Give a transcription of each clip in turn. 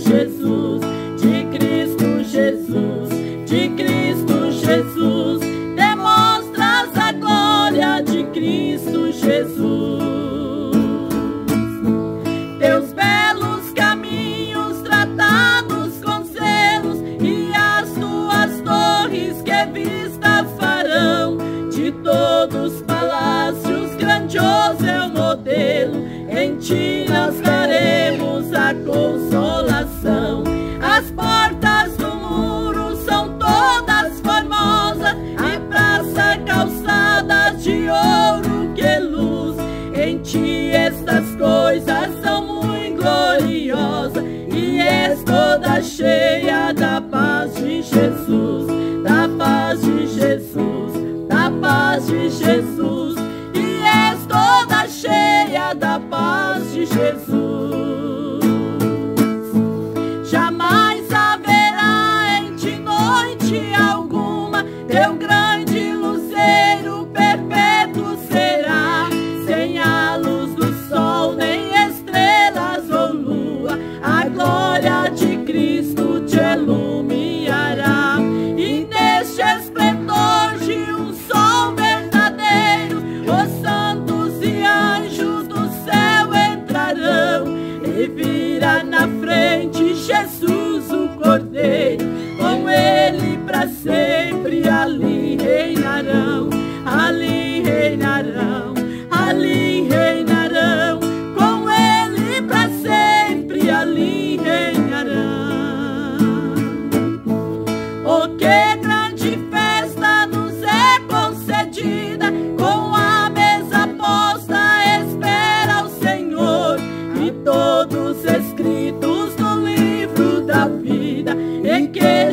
Jesus.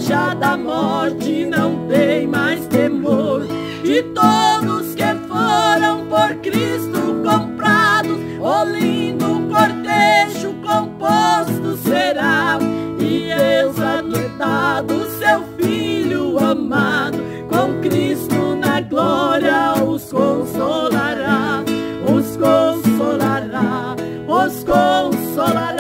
já da morte não tem mais temor. e todos que foram por Cristo comprados, o lindo cortejo composto será. E exaltado seu Filho amado, com Cristo na glória os consolará, os consolará, os consolará.